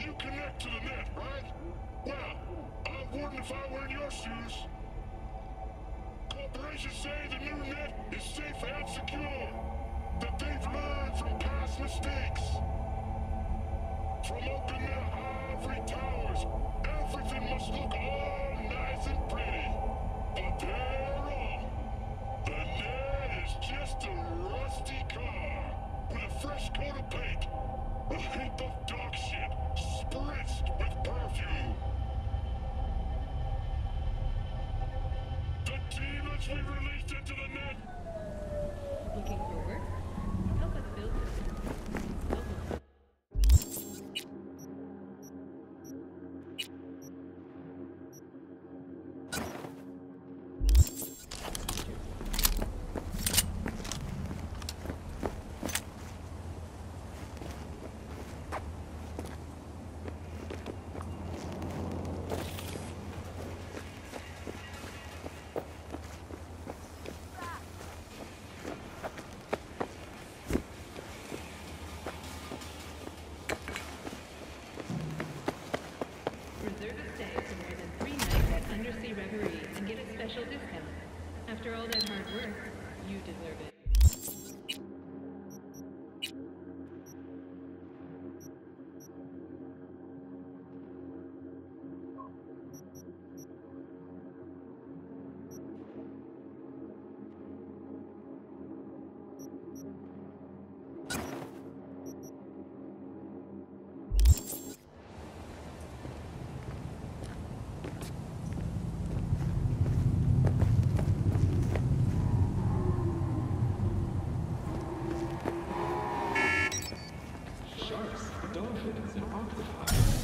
connect to the net, right? Well, I wouldn't if I were in your shoes. Corporations say the new net is safe and secure. That they've learned from past mistakes. From open their ivory towers, everything must look all nice and pretty. But they're wrong. The net is just a rusty car with a fresh coat of paint. A heap of dog shit spritzed with perfume. The we released into the net Looking for work? Help us build this. de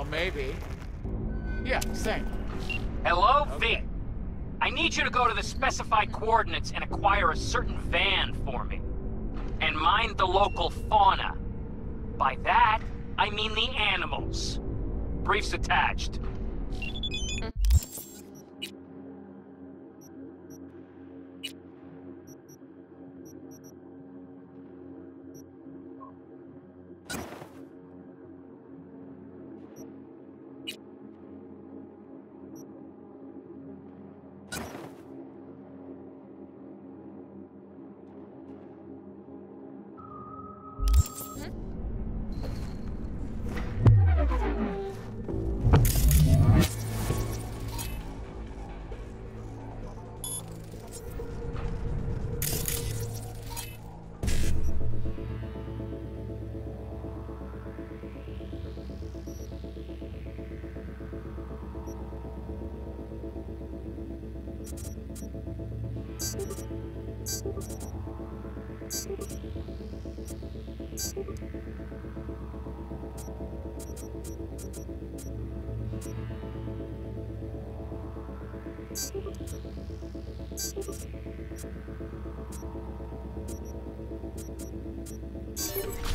Well, maybe. Yeah, same. Hello, Okay. Vic. I need you to go to the specified coordinates and acquire a certain van for me. And mind the local fauna. By that, I mean the animals. Briefs attached. Eat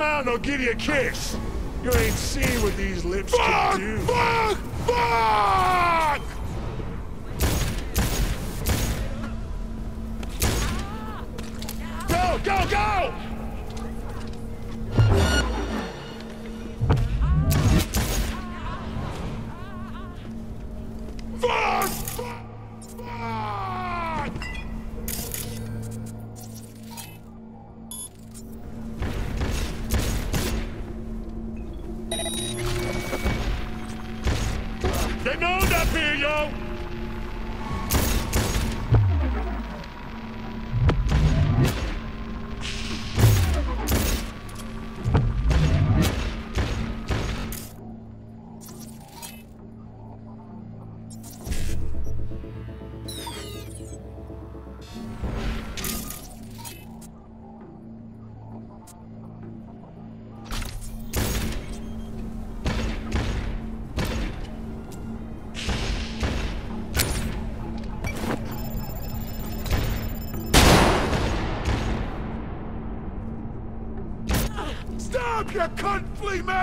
Come out and I'll give you a kiss. You ain't seen what these lips fuck, can do. Fuck! Fuck!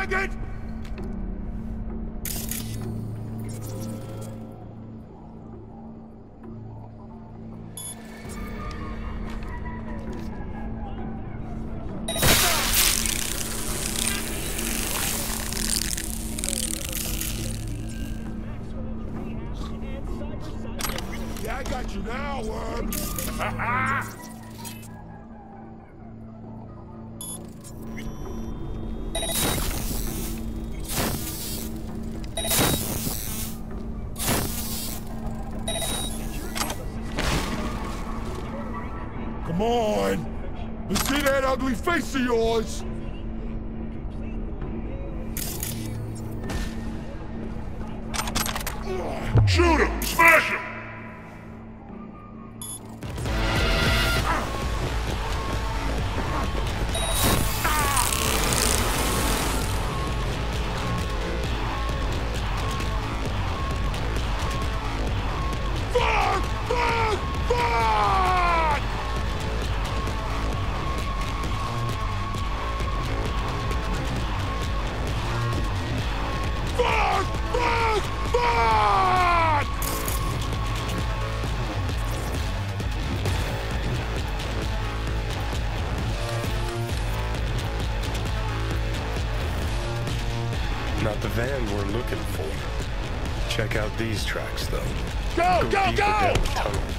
faggot! I of yours! Shoot him! Smash him! Fuck! Fuck! Fuck! these tracks, though. Go, go, go! go!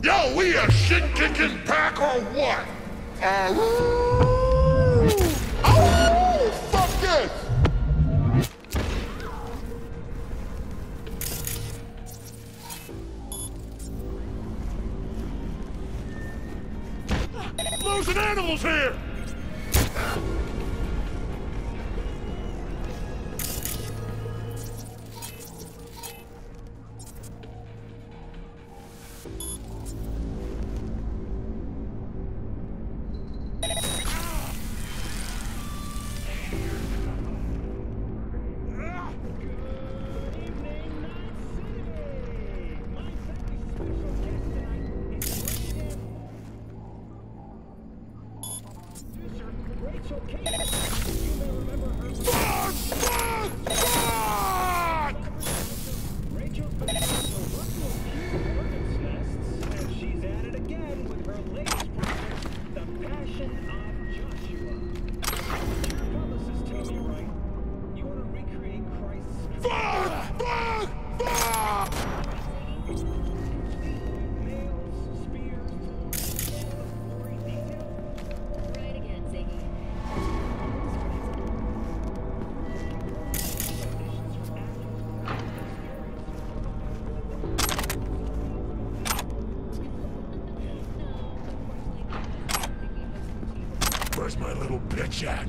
Yo, we a shit-kicking pack or what? Uh, oh, fuck this! Losing animals here! Where's my little bitch at?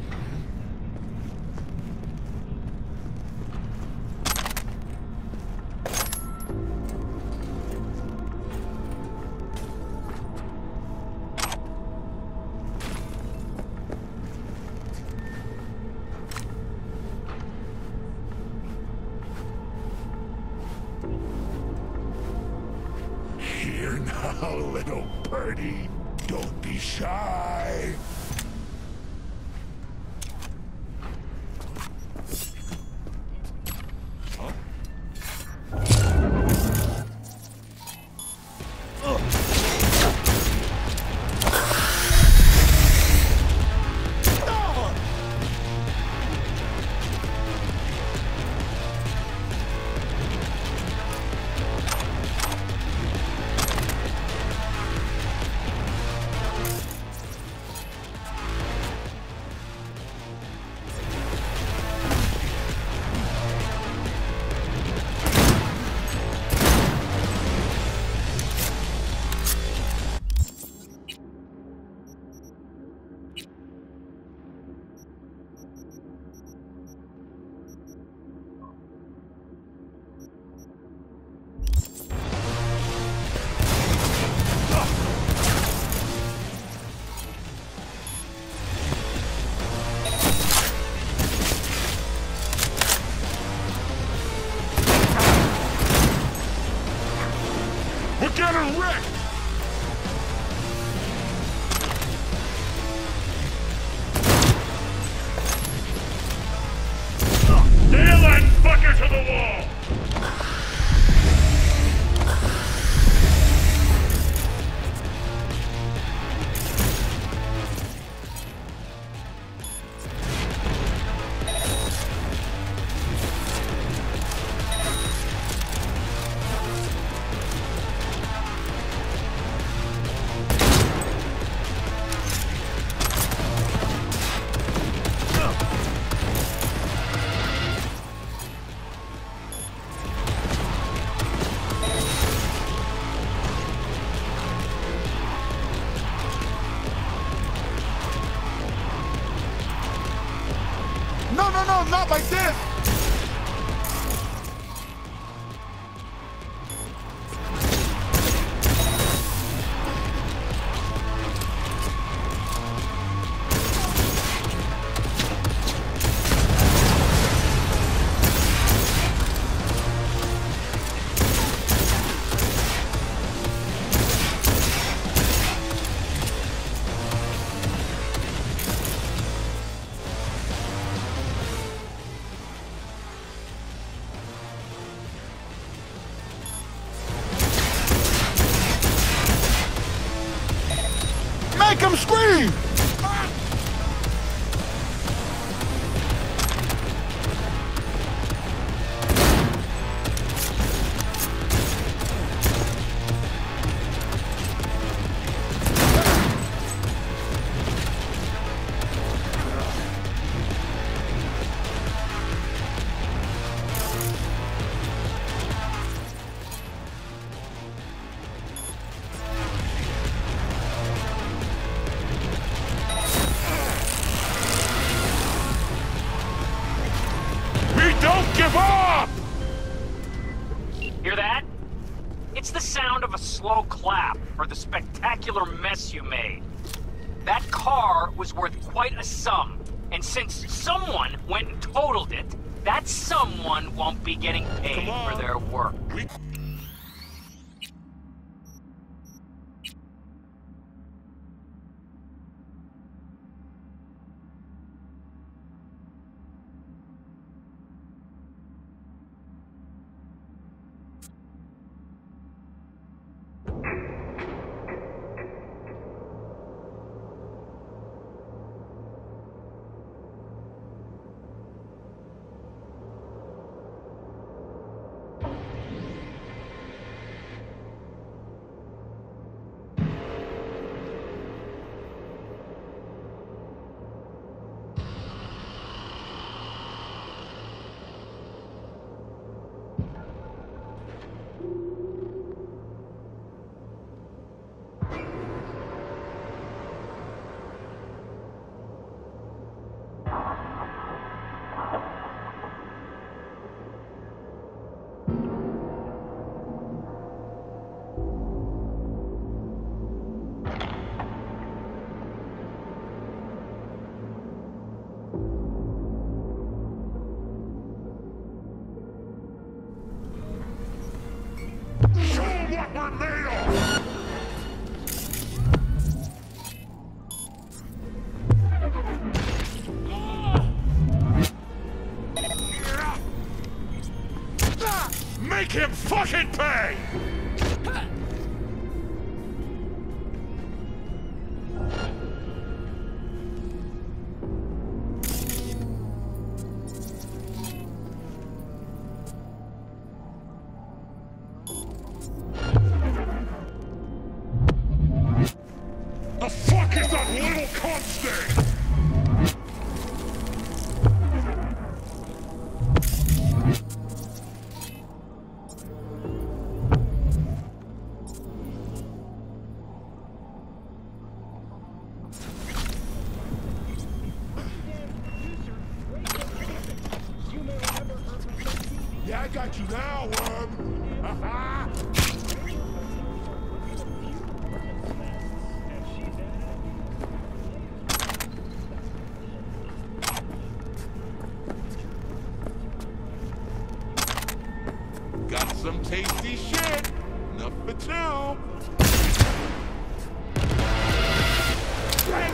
Correct! Nail that fucker to the wall!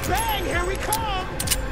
Bang, here we come!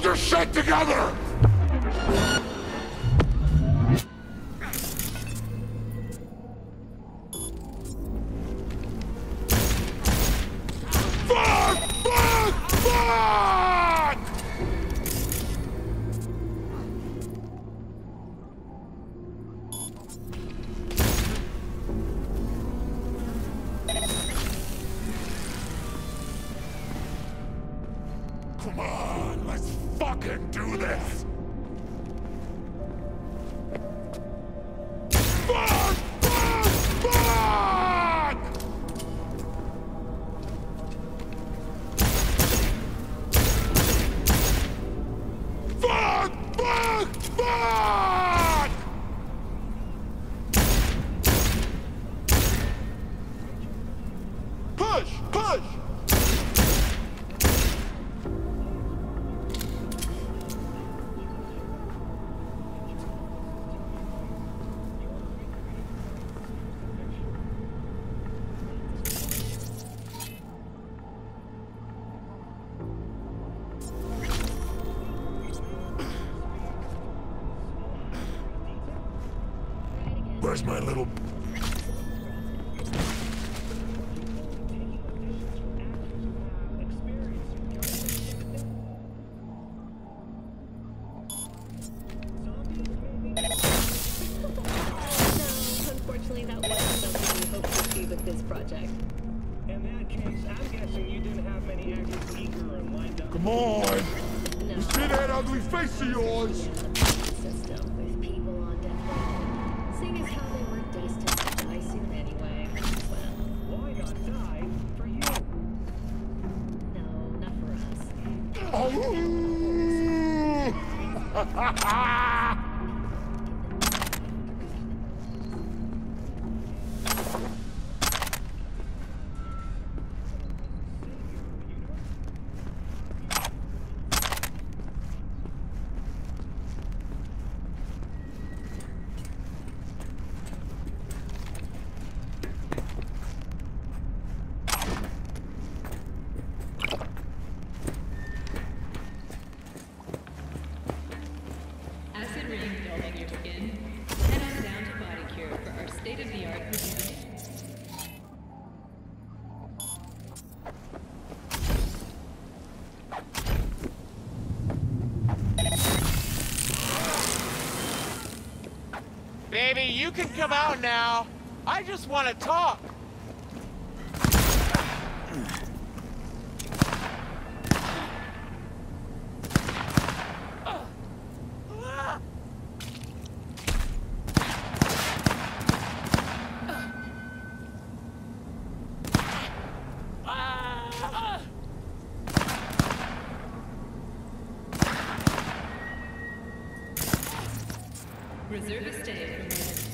Hold your shit together! Project. In that case, I'm guessing you didn't have many actors eager and lined up. Come on! No. You see that ugly face of yours? System you can come out now. I just want to talk. Reserve a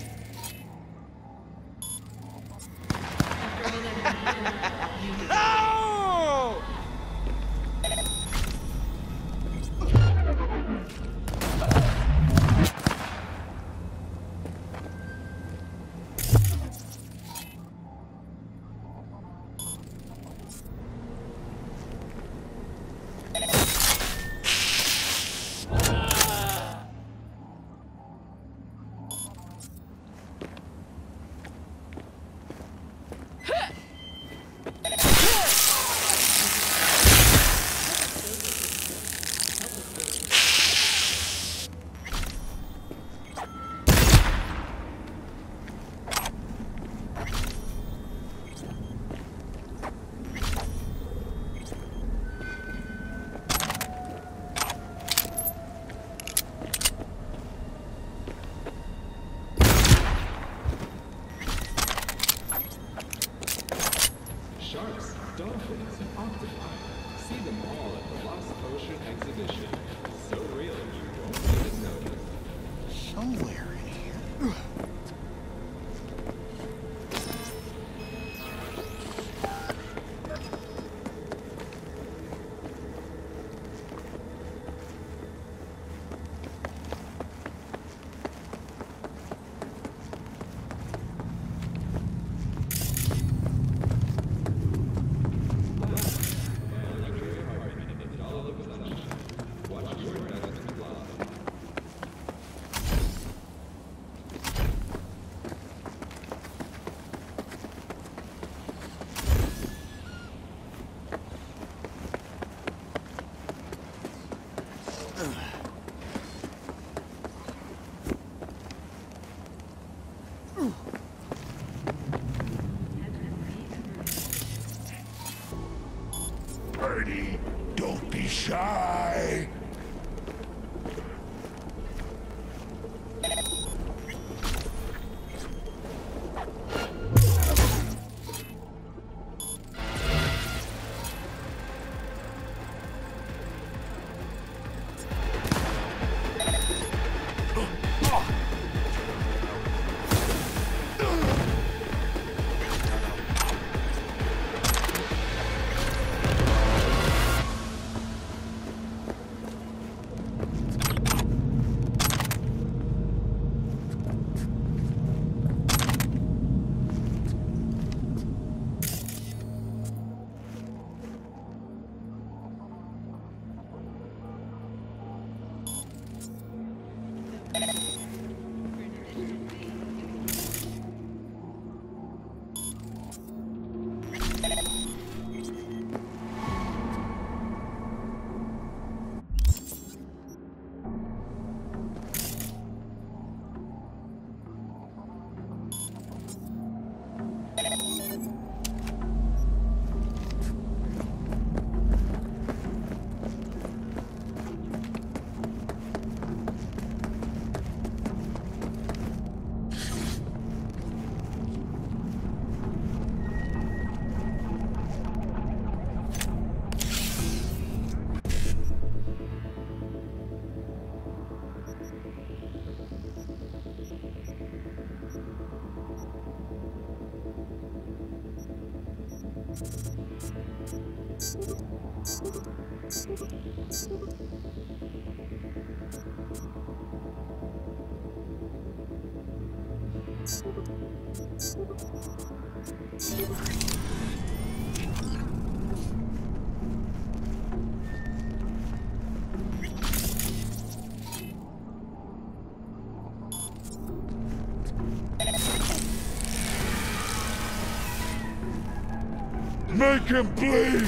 Bleed!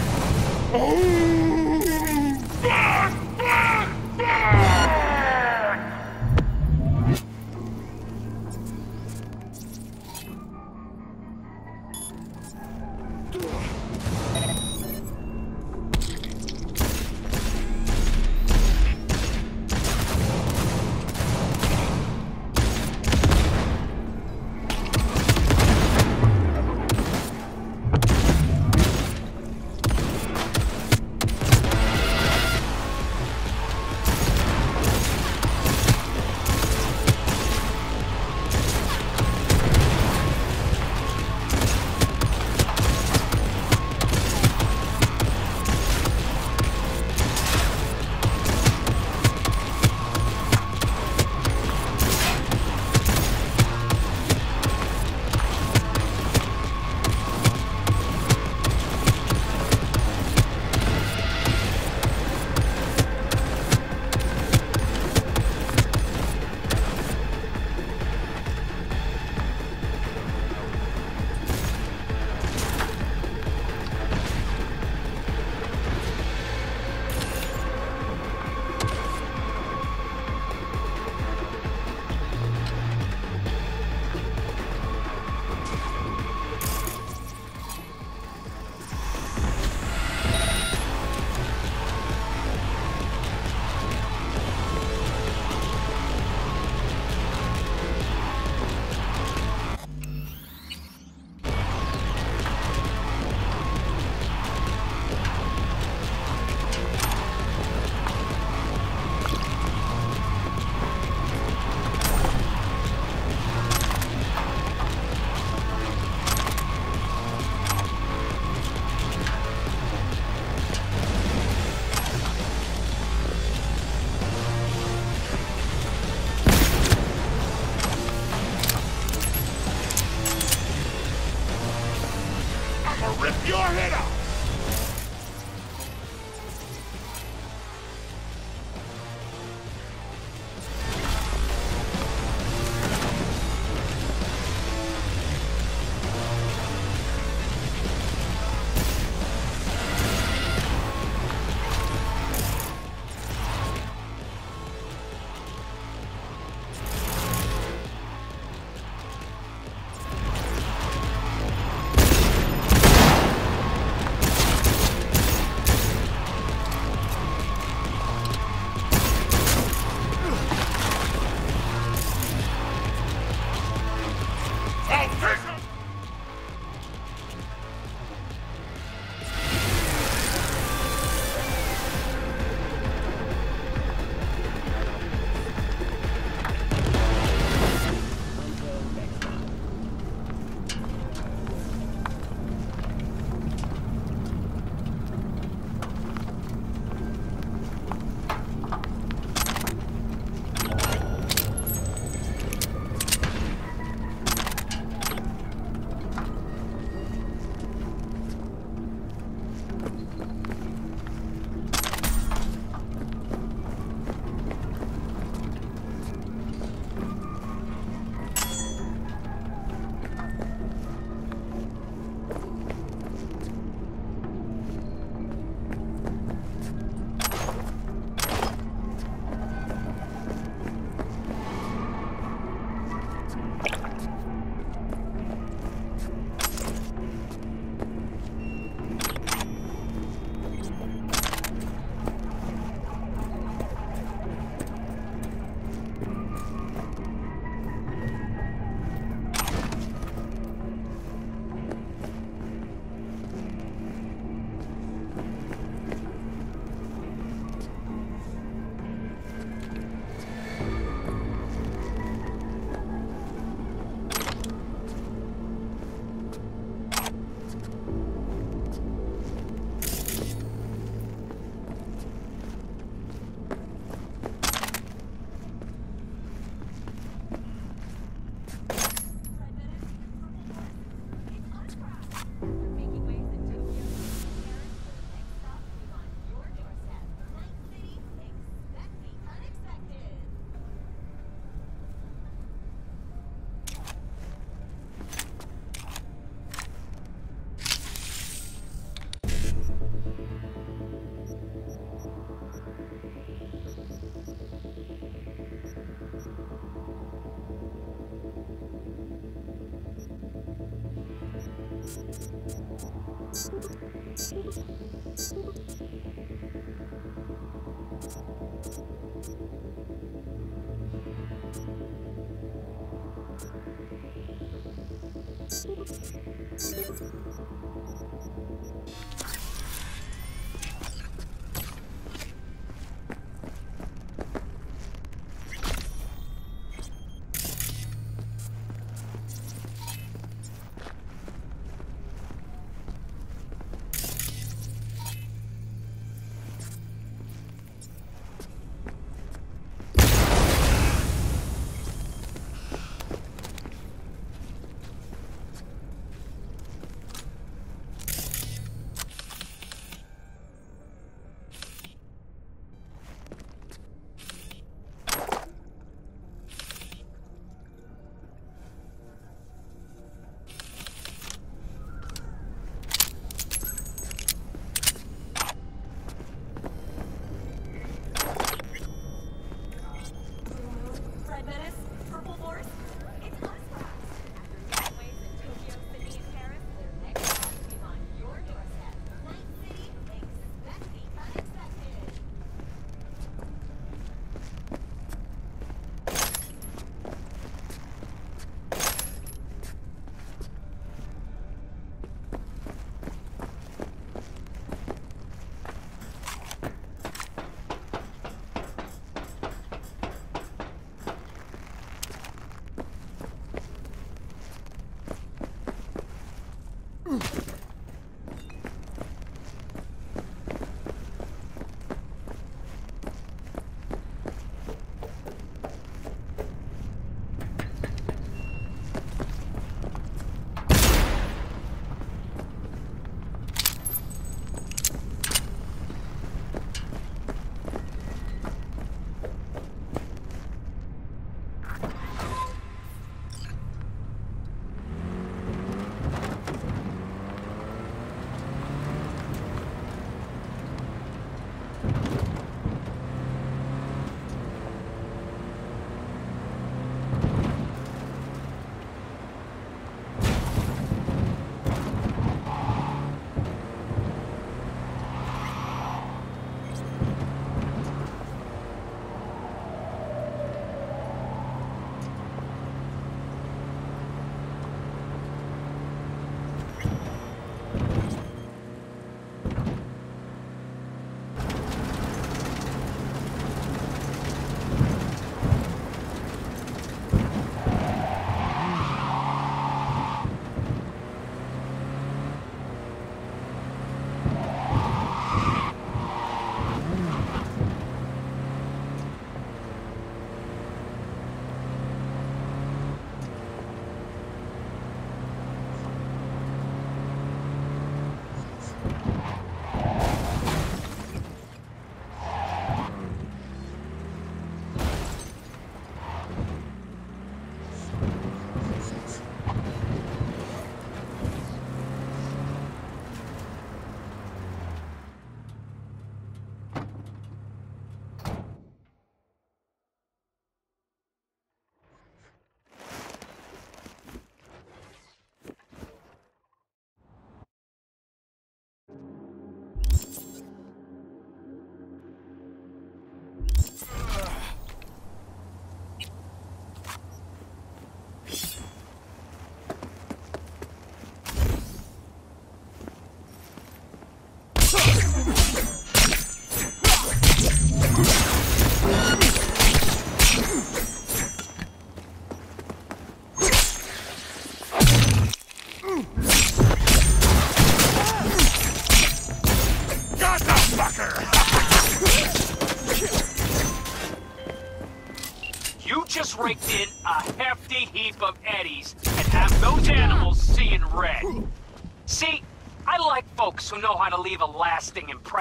Oh! rip your head off!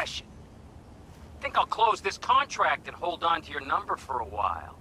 I Think I'll close this contract and hold on to your number for a while.